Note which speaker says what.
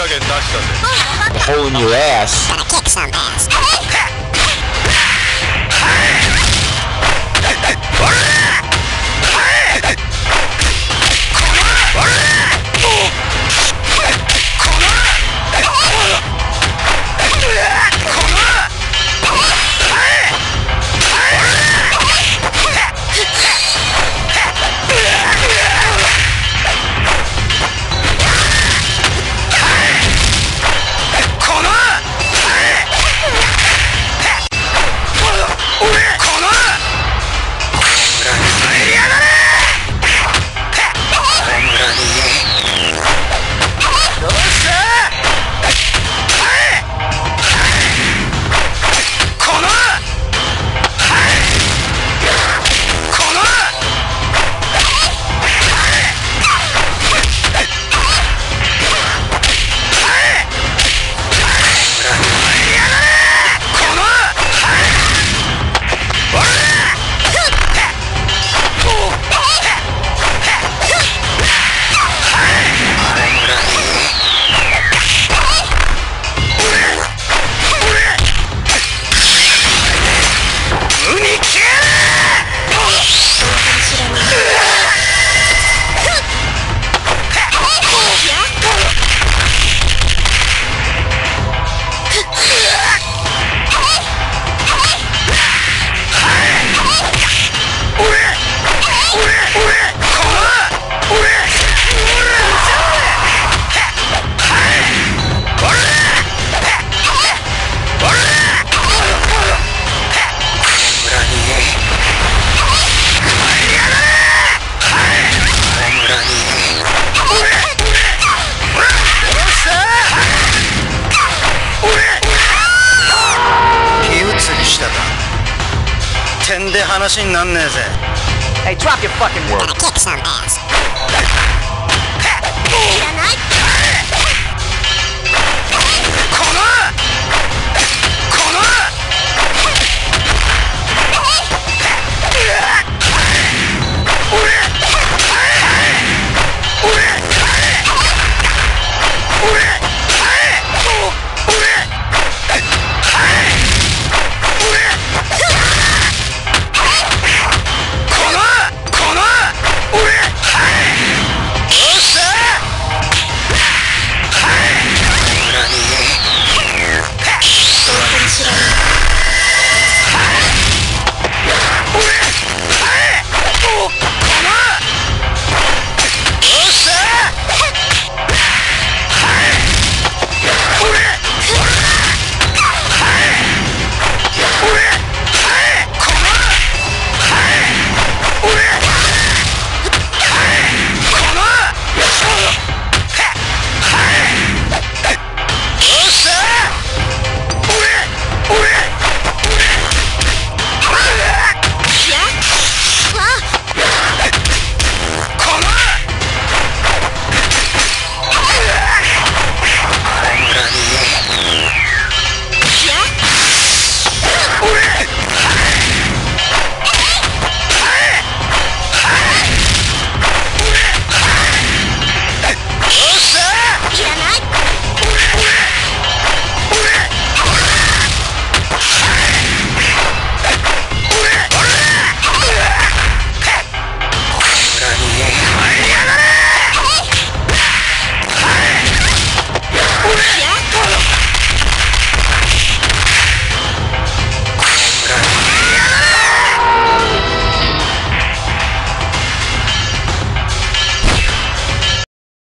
Speaker 1: a hole in your ass.
Speaker 2: Gonna kick some ass.
Speaker 3: Hey, drop your fucking word.